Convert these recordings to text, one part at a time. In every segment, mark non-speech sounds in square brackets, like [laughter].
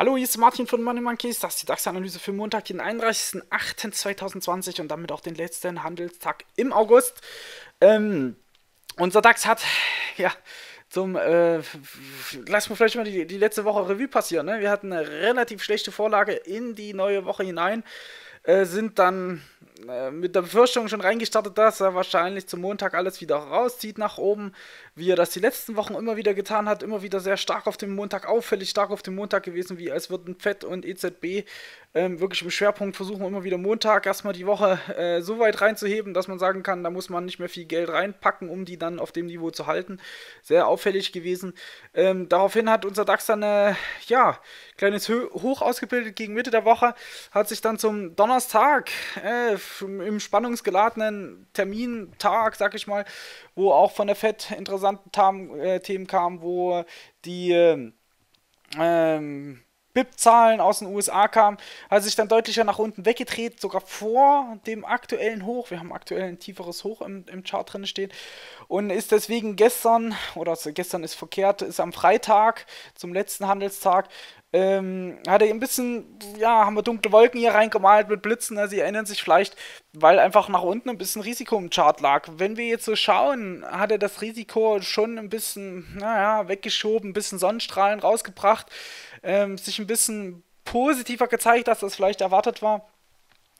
Hallo, hier ist Martin von Money Monkeys. Das ist die DAX-Analyse für Montag, den 31.08.2020 und damit auch den letzten Handelstag im August. Ähm, unser DAX hat, ja, zum, äh, lass mal vielleicht mal die, die letzte Woche Revue passieren. Ne? Wir hatten eine relativ schlechte Vorlage in die neue Woche hinein, äh, sind dann äh, mit der Befürchtung schon reingestartet, dass er wahrscheinlich zum Montag alles wieder rauszieht nach oben, wie er das die letzten Wochen immer wieder getan hat, immer wieder sehr stark auf dem Montag, auffällig stark auf dem Montag gewesen, wie als würden FED und EZB ähm, wirklich im Schwerpunkt versuchen, immer wieder Montag erstmal die Woche äh, so weit reinzuheben, dass man sagen kann, da muss man nicht mehr viel Geld reinpacken, um die dann auf dem Niveau zu halten. Sehr auffällig gewesen. Ähm, daraufhin hat unser DAX dann, äh, ja, kleines Hoch ausgebildet gegen Mitte der Woche, hat sich dann zum Donnerstag äh, im spannungsgeladenen Termintag, sag ich mal, wo auch von der FED interessante Tam äh, Themen kamen, wo die ähm, BIP-Zahlen aus den USA kamen, hat sich dann deutlicher nach unten weggedreht, sogar vor dem aktuellen Hoch. Wir haben aktuell ein tieferes Hoch im, im Chart drin stehen und ist deswegen gestern, oder gestern ist verkehrt, ist am Freitag zum letzten Handelstag ähm, hat er ein bisschen, ja, haben wir dunkle Wolken hier reingemalt mit Blitzen. Also Sie erinnern sich vielleicht, weil einfach nach unten ein bisschen Risiko im Chart lag. Wenn wir jetzt so schauen, hat er das Risiko schon ein bisschen, naja, weggeschoben, ein bisschen Sonnenstrahlen rausgebracht, ähm, sich ein bisschen positiver gezeigt, als das vielleicht erwartet war.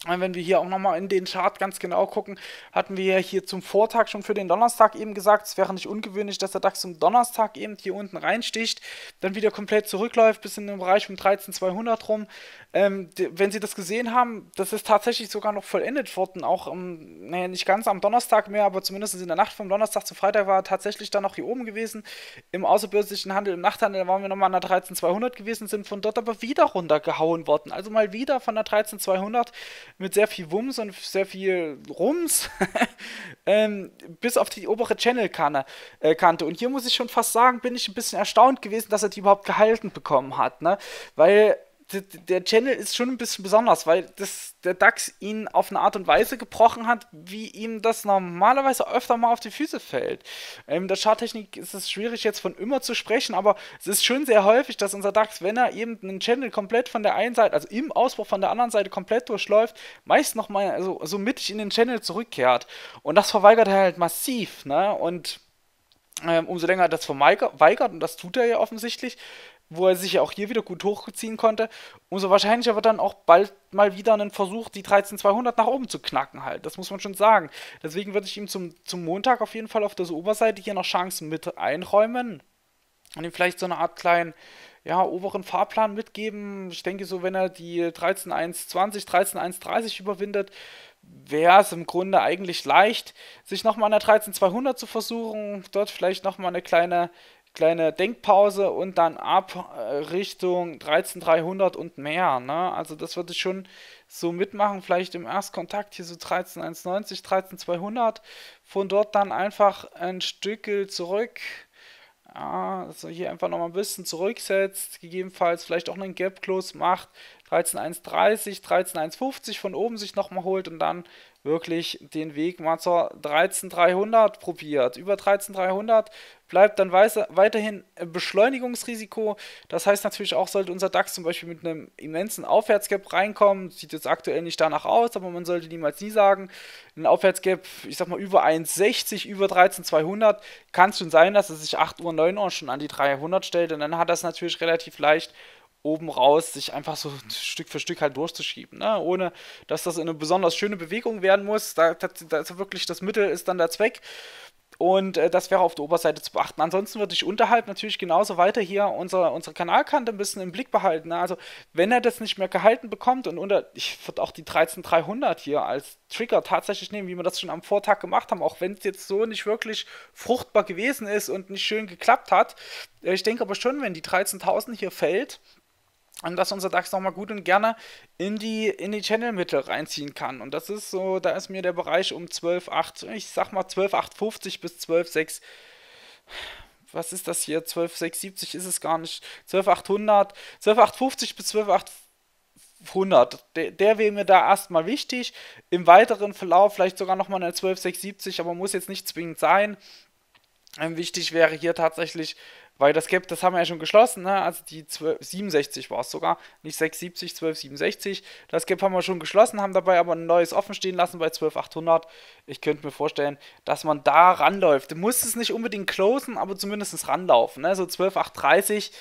Wenn wir hier auch nochmal in den Chart ganz genau gucken, hatten wir hier zum Vortag schon für den Donnerstag eben gesagt, es wäre nicht ungewöhnlich, dass der DAX zum Donnerstag eben hier unten reinsticht, dann wieder komplett zurückläuft bis in den Bereich von 13.200 rum. Ähm, wenn Sie das gesehen haben, das ist tatsächlich sogar noch vollendet worden, auch um, naja, nicht ganz am Donnerstag mehr, aber zumindest in der Nacht vom Donnerstag zu Freitag war er tatsächlich dann noch hier oben gewesen. Im außerbörslichen Handel, im Nachthandel waren wir nochmal an der 13.200 gewesen, sind von dort aber wieder runtergehauen worden. Also mal wieder von der 13.200 mit sehr viel Wumms und sehr viel Rums [laughs] ähm, bis auf die obere Channel-Kante. Äh, und hier muss ich schon fast sagen, bin ich ein bisschen erstaunt gewesen, dass er die überhaupt gehalten bekommen hat. Ne? Weil der Channel ist schon ein bisschen besonders, weil das, der DAX ihn auf eine Art und Weise gebrochen hat, wie ihm das normalerweise öfter mal auf die Füße fällt. In ähm, der Charttechnik ist es schwierig jetzt von immer zu sprechen, aber es ist schon sehr häufig, dass unser DAX, wenn er eben einen Channel komplett von der einen Seite, also im Ausbruch von der anderen Seite komplett durchläuft, meist nochmal also, so mittig in den Channel zurückkehrt. Und das verweigert er halt massiv, ne? Und ähm, umso länger er das verweigert, und das tut er ja offensichtlich, wo er sich ja auch hier wieder gut hochziehen konnte, umso wahrscheinlicher wird dann auch bald mal wieder ein Versuch, die 13200 nach oben zu knacken halt. Das muss man schon sagen. Deswegen würde ich ihm zum, zum Montag auf jeden Fall auf der Oberseite hier noch Chancen mit einräumen und ihm vielleicht so eine Art kleinen, ja, oberen Fahrplan mitgeben. Ich denke so, wenn er die 13.120, 13.130 überwindet, wäre es im Grunde eigentlich leicht, sich nochmal an der 13200 zu versuchen, dort vielleicht nochmal eine kleine kleine Denkpause und dann ab äh, Richtung 13300 und mehr. Ne? Also das würde ich schon so mitmachen, vielleicht im Erstkontakt hier so 13190, 13200, von dort dann einfach ein Stück zurück. Ja, also hier einfach nochmal ein bisschen zurücksetzt, gegebenenfalls vielleicht auch einen Gap Close macht, 13.130, 13.150 von oben sich nochmal holt und dann wirklich den Weg mal zur 13.300 probiert. Über 13.300 bleibt dann weiterhin Beschleunigungsrisiko. Das heißt natürlich auch, sollte unser DAX zum Beispiel mit einem immensen Aufwärtsgap reinkommen, sieht jetzt aktuell nicht danach aus, aber man sollte niemals nie sagen, ein Aufwärtsgap, ich sag mal über 1,60, über 13,200, kann es schon sein, dass es sich 8 Uhr, 9 Uhr schon an die 300 stellt und dann hat das natürlich relativ leicht oben raus sich einfach so Stück für Stück halt durchzuschieben, ne? ohne dass das eine besonders schöne Bewegung werden muss. Da, da, da ist wirklich das Mittel ist dann der Zweck. Und äh, das wäre auf der Oberseite zu beachten. Ansonsten würde ich unterhalb natürlich genauso weiter hier unser, unsere Kanalkante ein bisschen im Blick behalten. Ne? Also, wenn er das nicht mehr gehalten bekommt und unter, ich würde auch die 13300 hier als Trigger tatsächlich nehmen, wie wir das schon am Vortag gemacht haben, auch wenn es jetzt so nicht wirklich fruchtbar gewesen ist und nicht schön geklappt hat. Äh, ich denke aber schon, wenn die 13.000 hier fällt, dass unser DAX nochmal gut und gerne in die, in die Channel-Mitte reinziehen kann. Und das ist so, da ist mir der Bereich um 12,8, ich sag mal 12,850 bis 12,6, was ist das hier? 12,670 ist es gar nicht. 12,800, 12,850 bis 12,800. Der, der wäre mir da erstmal wichtig. Im weiteren Verlauf vielleicht sogar nochmal eine 12,670, aber muss jetzt nicht zwingend sein. Ähm, wichtig wäre hier tatsächlich, weil das Gap, das haben wir ja schon geschlossen, ne? also die 12, 67 war es sogar, nicht 670, 1267. Das Gap haben wir schon geschlossen, haben dabei aber ein neues offen stehen lassen bei 12800. Ich könnte mir vorstellen, dass man da ranläuft. Du musst es nicht unbedingt closen, aber zumindest ranlaufen. Ne? So 12830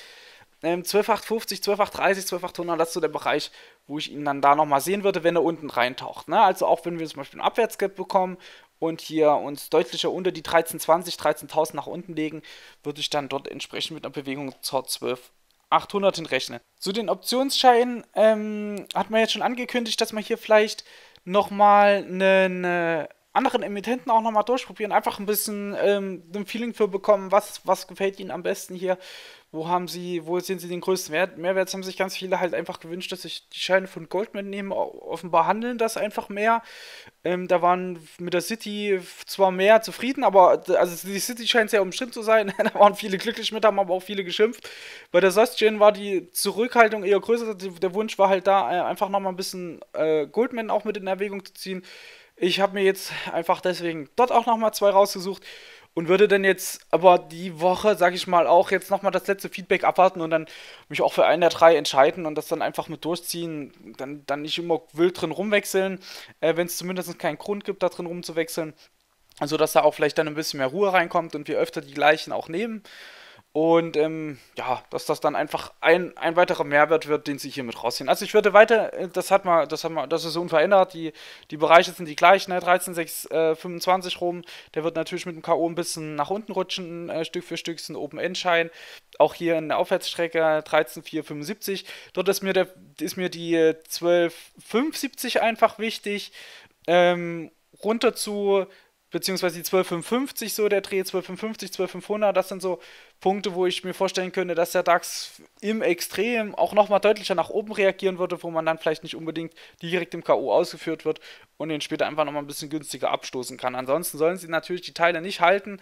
ähm, 12,850, 12,830, 12,800, das ist so der Bereich, wo ich ihn dann da nochmal sehen würde, wenn er unten reintaucht. Ne? Also auch wenn wir zum Beispiel einen Abwärtsgap bekommen und hier uns deutlicher unter die 1320, 13.000 nach unten legen, würde ich dann dort entsprechend mit einer Bewegung zur 12.800 hinrechnen. Zu den Optionsscheinen ähm, hat man jetzt schon angekündigt, dass man hier vielleicht nochmal einen äh, anderen Emittenten auch nochmal durchprobieren, einfach ein bisschen ähm, ein Feeling für bekommen, was, was gefällt Ihnen am besten hier wo haben sie, wo sehen sie den größten Wert? Mehrwert haben sich ganz viele halt einfach gewünscht, dass sich die Scheine von Goldman nehmen. Offenbar handeln das einfach mehr. Ähm, da waren mit der City zwar mehr zufrieden, aber also die City scheint sehr umstritten zu sein. [laughs] da waren viele glücklich mit, haben aber auch viele geschimpft. Bei der Sostgen war die Zurückhaltung eher größer. Der Wunsch war halt da, äh, einfach nochmal ein bisschen äh, Goldman auch mit in Erwägung zu ziehen. Ich habe mir jetzt einfach deswegen dort auch nochmal zwei rausgesucht und würde dann jetzt aber die Woche, sag ich mal, auch jetzt nochmal das letzte Feedback abwarten und dann mich auch für einen der drei entscheiden und das dann einfach mit durchziehen, dann, dann nicht immer wild drin rumwechseln, äh, wenn es zumindest keinen Grund gibt, da drin rumzuwechseln. Also, dass da auch vielleicht dann ein bisschen mehr Ruhe reinkommt und wir öfter die gleichen auch nehmen. Und ähm, ja, dass das dann einfach ein, ein weiterer Mehrwert wird, den sie hier mit rausziehen. Also ich würde weiter, äh, das hat man, das hat man, das ist unverändert, die, die Bereiche sind die gleichen, ne? 13, 6, äh, 25 rum, der wird natürlich mit dem K.O. ein bisschen nach unten rutschen, äh, Stück für Stück, ist ein Open-End-Schein. Auch hier in der Aufwärtsstrecke 13, 4, 75. Dort ist mir, der, ist mir die 12, 570 einfach wichtig. Ähm, runter zu beziehungsweise die 1255 so, der Dreh 1255, 12500, das sind so Punkte, wo ich mir vorstellen könnte, dass der DAX im Extrem auch nochmal deutlicher nach oben reagieren würde, wo man dann vielleicht nicht unbedingt direkt im K.O. ausgeführt wird und den später einfach nochmal ein bisschen günstiger abstoßen kann. Ansonsten sollen sie natürlich die Teile nicht halten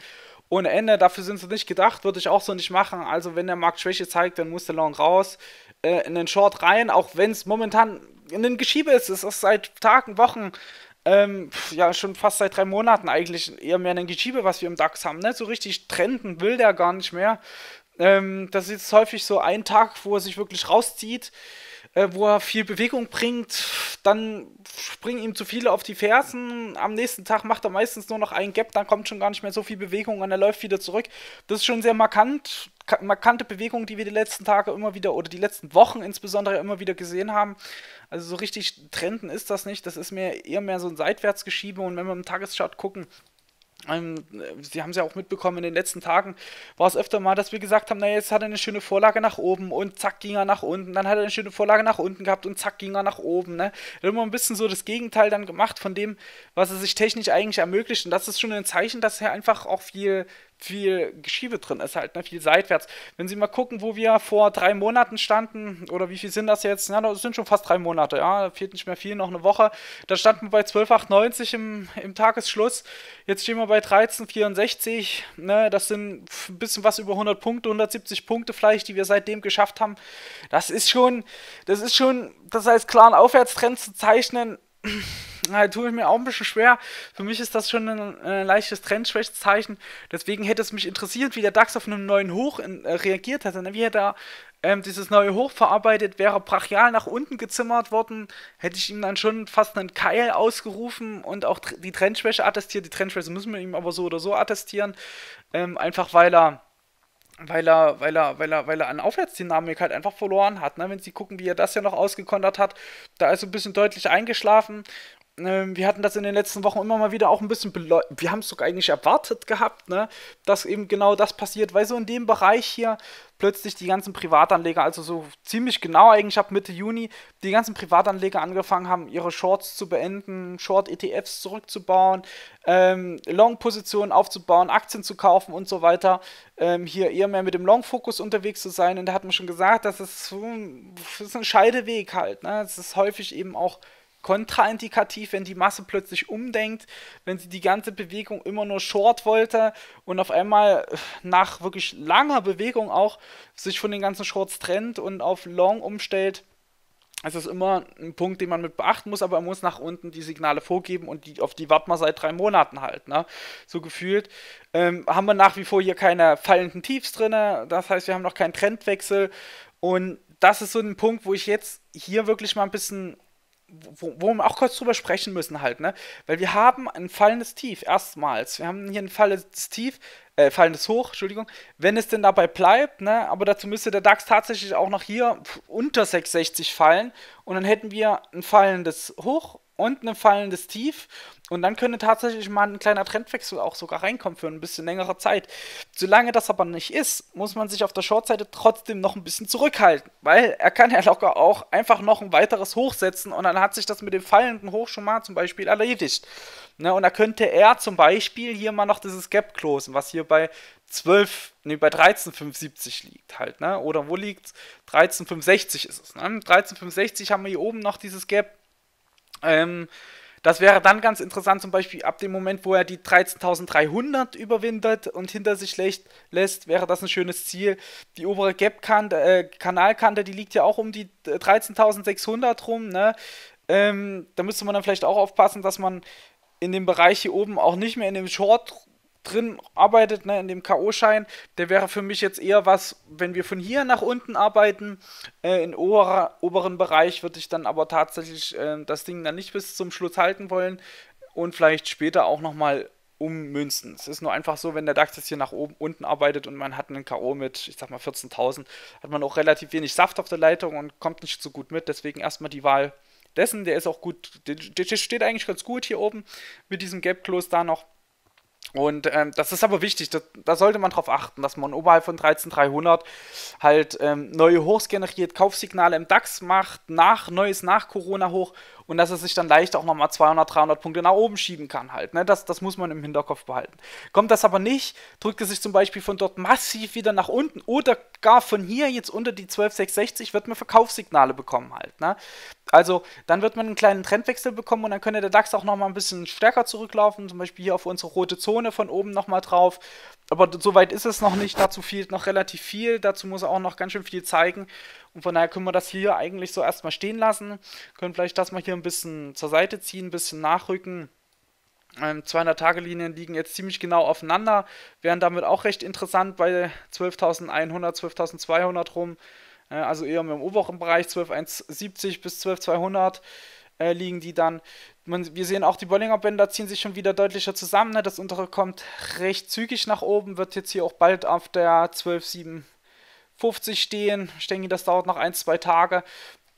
ohne Ende, dafür sind sie nicht gedacht, würde ich auch so nicht machen. Also wenn der Markt Schwäche zeigt, dann muss der Long raus, äh, in den Short rein, auch wenn es momentan in den Geschiebe ist, es ist seit Tagen, Wochen ähm, ja, schon fast seit drei Monaten eigentlich eher mehr ein Geschiebe, was wir im DAX haben. Ne? So richtig trenden will der gar nicht mehr. Ähm, das ist häufig so ein Tag, wo er sich wirklich rauszieht, äh, wo er viel Bewegung bringt. Dann springen ihm zu viele auf die Fersen. Am nächsten Tag macht er meistens nur noch einen Gap, dann kommt schon gar nicht mehr so viel Bewegung und er läuft wieder zurück. Das ist schon sehr markant markante Bewegung, die wir die letzten Tage immer wieder oder die letzten Wochen insbesondere immer wieder gesehen haben. Also so richtig trenden ist das nicht. Das ist mehr eher mehr so ein Seitwärtsgeschiebe und wenn wir im Tageschart gucken, ähm, Sie haben es ja auch mitbekommen, in den letzten Tagen war es öfter mal, dass wir gesagt haben, naja, jetzt hat er eine schöne Vorlage nach oben und zack ging er nach unten, dann hat er eine schöne Vorlage nach unten gehabt und zack ging er nach oben. Ne? Er hat immer ein bisschen so das Gegenteil dann gemacht von dem, was er sich technisch eigentlich ermöglicht und das ist schon ein Zeichen, dass er einfach auch viel viel Geschiebe drin ist, halt, ne, viel seitwärts. Wenn Sie mal gucken, wo wir vor drei Monaten standen, oder wie viel sind das jetzt? Ja, das sind schon fast drei Monate, ja, da fehlt nicht mehr viel, noch eine Woche. Da standen wir bei 12,98 im, im Tagesschluss. Jetzt stehen wir bei 13,64, ne, das sind ein bisschen was über 100 Punkte, 170 Punkte vielleicht, die wir seitdem geschafft haben. Das ist schon, das ist schon, das als klaren Aufwärtstrend zu zeichnen, na, tue ich mir auch ein bisschen schwer. Für mich ist das schon ein, ein leichtes Trendschwächezeichen. Deswegen hätte es mich interessiert, wie der DAX auf einen neuen Hoch in, äh, reagiert hat. Ne? Wie hätte er ähm, dieses neue Hoch verarbeitet? Wäre brachial nach unten gezimmert worden, hätte ich ihm dann schon fast einen Keil ausgerufen und auch die Trendschwäche attestiert. Die Trendschwäche müssen wir ihm aber so oder so attestieren. Ähm, einfach weil er weil er, weil er, weil er, weil er an Aufwärtsdynamik halt einfach verloren hat. Ne? Wenn Sie gucken, wie er das ja noch ausgekontert hat, da ist er ein bisschen deutlich eingeschlafen ähm, wir hatten das in den letzten Wochen immer mal wieder auch ein bisschen beleuchtet. Wir haben es sogar eigentlich erwartet gehabt, ne, dass eben genau das passiert, weil so in dem Bereich hier plötzlich die ganzen Privatanleger, also so ziemlich genau eigentlich ab Mitte Juni, die ganzen Privatanleger angefangen haben, ihre Shorts zu beenden, Short-ETFs zurückzubauen, ähm, Long-Positionen aufzubauen, Aktien zu kaufen und so weiter. Ähm, hier eher mehr mit dem Long-Fokus unterwegs zu sein. Und da hat man schon gesagt, das ist, das ist ein Scheideweg halt. Ne? Es ist häufig eben auch kontraindikativ, wenn die Masse plötzlich umdenkt, wenn sie die ganze Bewegung immer nur short wollte und auf einmal nach wirklich langer Bewegung auch sich von den ganzen Shorts trennt und auf long umstellt. Es ist immer ein Punkt, den man mit beachten muss, aber man muss nach unten die Signale vorgeben und die, auf die warten wir seit drei Monaten halt. Ne? So gefühlt ähm, haben wir nach wie vor hier keine fallenden Tiefs drin. Das heißt, wir haben noch keinen Trendwechsel. Und das ist so ein Punkt, wo ich jetzt hier wirklich mal ein bisschen wo, wo wir auch kurz drüber sprechen müssen halt, ne? Weil wir haben ein fallendes Tief, erstmals. Wir haben hier ein fallendes Tief, äh, fallendes Hoch, Entschuldigung, wenn es denn dabei bleibt, ne? Aber dazu müsste der DAX tatsächlich auch noch hier unter 660 fallen und dann hätten wir ein fallendes Hoch und ein fallendes Tief. Und dann könnte tatsächlich mal ein kleiner Trendwechsel auch sogar reinkommen für ein bisschen längere Zeit. Solange das aber nicht ist, muss man sich auf der Shortseite trotzdem noch ein bisschen zurückhalten, weil er kann ja locker auch einfach noch ein weiteres Hoch setzen und dann hat sich das mit dem fallenden Hoch schon mal zum Beispiel erledigt. Ne, und da könnte er zum Beispiel hier mal noch dieses Gap closen, was hier bei 12, nee, bei 13,570 liegt halt, ne? Oder wo liegt 13,560 ist es, ne? 13,560 haben wir hier oben noch dieses Gap ähm, das wäre dann ganz interessant, zum Beispiel ab dem Moment, wo er die 13.300 überwindet und hinter sich lässt, wäre das ein schönes Ziel. Die obere Gap-Kante, äh, Kanalkante, die liegt ja auch um die 13.600 rum. Ne? Ähm, da müsste man dann vielleicht auch aufpassen, dass man in dem Bereich hier oben auch nicht mehr in dem Short drin arbeitet, ne, in dem K.O.-Schein, der wäre für mich jetzt eher was, wenn wir von hier nach unten arbeiten, äh, in oberer, oberen Bereich würde ich dann aber tatsächlich äh, das Ding dann nicht bis zum Schluss halten wollen und vielleicht später auch nochmal ummünzen. Es ist nur einfach so, wenn der DAX jetzt hier nach oben, unten arbeitet und man hat einen K.O. mit, ich sag mal 14.000, hat man auch relativ wenig Saft auf der Leitung und kommt nicht so gut mit, deswegen erstmal die Wahl dessen, der ist auch gut, der, der steht eigentlich ganz gut hier oben mit diesem Gap Close da noch. Und ähm, das ist aber wichtig, da, da, sollte man darauf achten, dass man oberhalb von 13300 halt ähm, neue Hochs generiert, Kaufsignale im DAX macht, nach neues nach Corona hoch und dass er sich dann leicht auch nochmal 200, 300 Punkte nach oben schieben kann halt. Ne? Das, das muss man im Hinterkopf behalten. Kommt das aber nicht, drückt er sich zum Beispiel von dort massiv wieder nach unten oder gar von hier jetzt unter die 12660, wird man Verkaufssignale bekommen halt. Ne? Also dann wird man einen kleinen Trendwechsel bekommen und dann könnte der DAX auch nochmal ein bisschen stärker zurücklaufen, zum Beispiel hier auf unsere rote Zone von oben nochmal drauf. Aber soweit ist es noch nicht, dazu fehlt noch relativ viel, dazu muss er auch noch ganz schön viel zeigen. Und von daher können wir das hier eigentlich so erstmal stehen lassen. Können vielleicht das mal hier ein bisschen zur Seite ziehen, ein bisschen nachrücken. Ähm, 200-Tage-Linien liegen jetzt ziemlich genau aufeinander, wären damit auch recht interessant bei 12.100, 12.200 rum. Äh, also eher im oberen Bereich 12.170 bis 12.200 äh, liegen die dann. Man, wir sehen auch, die Bollinger Bänder ziehen sich schon wieder deutlicher zusammen. Ne? Das untere kommt recht zügig nach oben, wird jetzt hier auch bald auf der 12.7 50 stehen. Ich denke, das dauert noch ein, zwei Tage.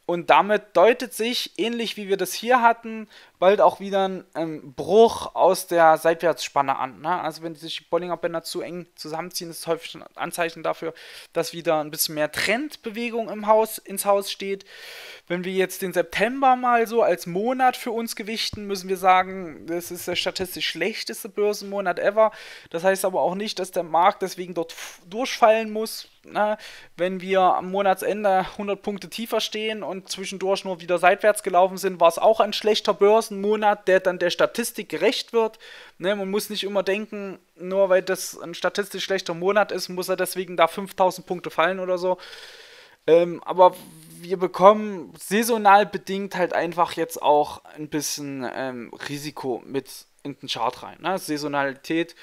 Und damit deutet sich, ähnlich wie wir das hier hatten, bald auch wieder ein ähm, Bruch aus der Seitwärtsspanne an. Ne? Also wenn sich die Bollinger Bänder zu eng zusammenziehen, ist häufig ein Anzeichen dafür, dass wieder ein bisschen mehr Trendbewegung im Haus, ins Haus steht. Wenn wir jetzt den September mal so als Monat für uns gewichten, müssen wir sagen, das ist der statistisch schlechteste Börsenmonat ever. Das heißt aber auch nicht, dass der Markt deswegen dort durchfallen muss. Ne? Wenn wir am Monatsende 100 Punkte tiefer stehen und zwischendurch nur wieder seitwärts gelaufen sind, war es auch ein schlechter Börsenmonat, der dann der Statistik gerecht wird. Ne? Man muss nicht immer denken, nur weil das ein statistisch schlechter Monat ist, muss er deswegen da 5000 Punkte fallen oder so. Ähm, aber wir bekommen saisonal bedingt halt einfach jetzt auch ein bisschen ähm, Risiko mit in den Chart rein. Ne? Saisonalität,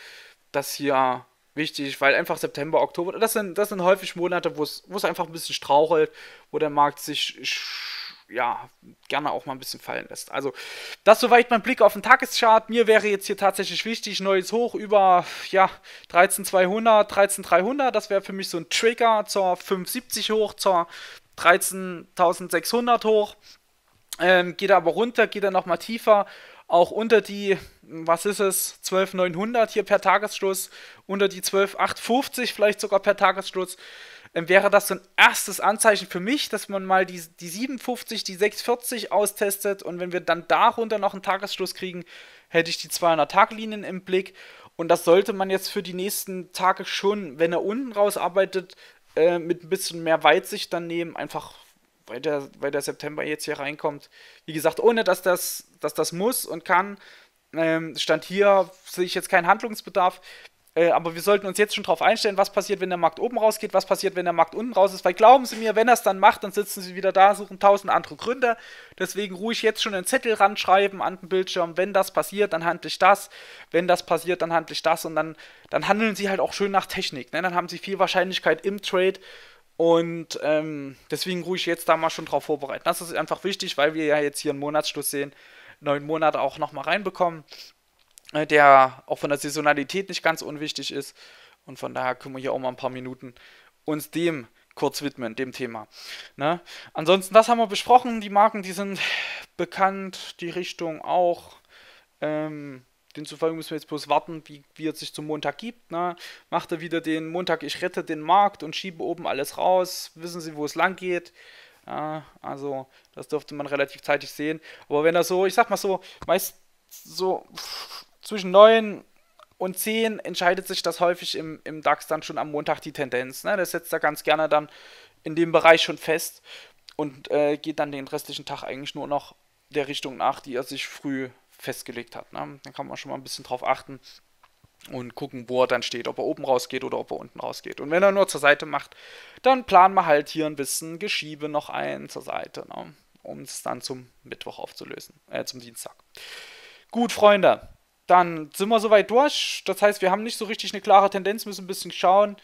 das hier wichtig, weil einfach September, Oktober, das sind, das sind häufig Monate, wo es einfach ein bisschen strauchelt, wo der Markt sich ja, gerne auch mal ein bisschen fallen lässt. Also, das soweit mein Blick auf den Tageschart. Mir wäre jetzt hier tatsächlich wichtig, neues Hoch über, ja, 13200, 13300. Das wäre für mich so ein Trigger zur 570 hoch, zur 13.600 hoch. Ähm, geht aber runter, geht dann nochmal tiefer. Auch unter die, was ist es, 12.900 hier per Tagesschluss. Unter die 12.850 vielleicht sogar per Tagesschluss wäre das so ein erstes Anzeichen für mich, dass man mal die, die 57, die 640 austestet und wenn wir dann darunter noch einen Tagesschluss kriegen, hätte ich die 200-Tag-Linien im Blick und das sollte man jetzt für die nächsten Tage schon, wenn er unten raus arbeitet, äh, mit ein bisschen mehr Weitsicht dann nehmen, einfach weil der, weil der September jetzt hier reinkommt. Wie gesagt, ohne dass das, dass das muss und kann. Ähm, stand hier, sehe ich jetzt keinen Handlungsbedarf. Äh, aber wir sollten uns jetzt schon darauf einstellen, was passiert, wenn der Markt oben rausgeht, was passiert, wenn der Markt unten raus ist. Weil glauben Sie mir, wenn er es dann macht, dann sitzen Sie wieder da, suchen tausend andere Gründe. Deswegen ruhig jetzt schon einen Zettel ranschreiben an den Bildschirm. Wenn das passiert, dann handle ich das. Wenn das passiert, dann handle ich das. Und dann, dann handeln Sie halt auch schön nach Technik. Ne? Dann haben Sie viel Wahrscheinlichkeit im Trade. Und ähm, deswegen ruhig jetzt da mal schon drauf vorbereiten. Das ist einfach wichtig, weil wir ja jetzt hier einen Monatsschluss sehen, neun Monate auch nochmal reinbekommen. Äh, der auch von der Saisonalität nicht ganz unwichtig ist. Und von daher können wir hier auch mal ein paar Minuten uns dem kurz widmen, dem Thema. Ne? Ansonsten, was haben wir besprochen? Die Marken, die sind bekannt, die Richtung auch. Ähm, demzufolge müssen wir jetzt bloß warten, wie, wie es sich zum Montag gibt. Ne? Macht er wieder den Montag, ich rette den Markt und schiebe oben alles raus. Wissen Sie, wo es lang geht? Ja, also, das dürfte man relativ zeitig sehen. Aber wenn er so, ich sag mal so, meist so zwischen 9 und 10 entscheidet sich das häufig im, im DAX dann schon am Montag die Tendenz. Ne? Das setzt er ganz gerne dann in dem Bereich schon fest und äh, geht dann den restlichen Tag eigentlich nur noch der Richtung nach, die er sich früh festgelegt hat. Ne? Dann kann man schon mal ein bisschen drauf achten und gucken, wo er dann steht, ob er oben rausgeht oder ob er unten rausgeht. Und wenn er nur zur Seite macht, dann planen wir halt hier ein bisschen Geschiebe noch ein zur Seite, ne? um es dann zum Mittwoch aufzulösen, äh, zum Dienstag. Gut, Freunde, dann sind wir soweit durch. Das heißt, wir haben nicht so richtig eine klare Tendenz, müssen ein bisschen schauen,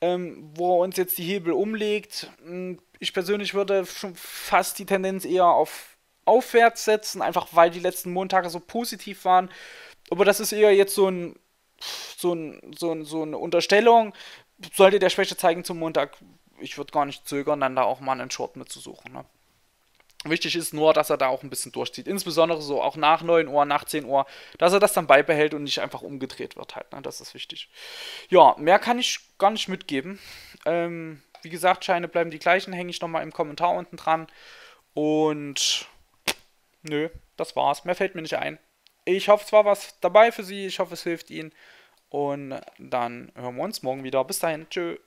ähm, wo uns jetzt die Hebel umlegt. Hm, ich persönlich würde schon fast die Tendenz eher auf aufwärts setzen, einfach weil die letzten Montage so positiv waren. Aber das ist eher jetzt so ein so, ein, so, ein, so eine Unterstellung. Sollte der Schwäche zeigen zum Montag, ich würde gar nicht zögern, dann da auch mal einen Short mitzusuchen. Ne? Wichtig ist nur, dass er da auch ein bisschen durchzieht. Insbesondere so auch nach 9 Uhr, nach 10 Uhr, dass er das dann beibehält und nicht einfach umgedreht wird halt. Ne? Das ist wichtig. Ja, mehr kann ich gar nicht mitgeben. Ähm, wie gesagt, Scheine bleiben die gleichen, hänge ich nochmal im Kommentar unten dran. Und nö, das war's. Mehr fällt mir nicht ein. Ich hoffe, es war was dabei für Sie. Ich hoffe, es hilft Ihnen. Und dann hören wir uns morgen wieder. Bis dahin. Tschö.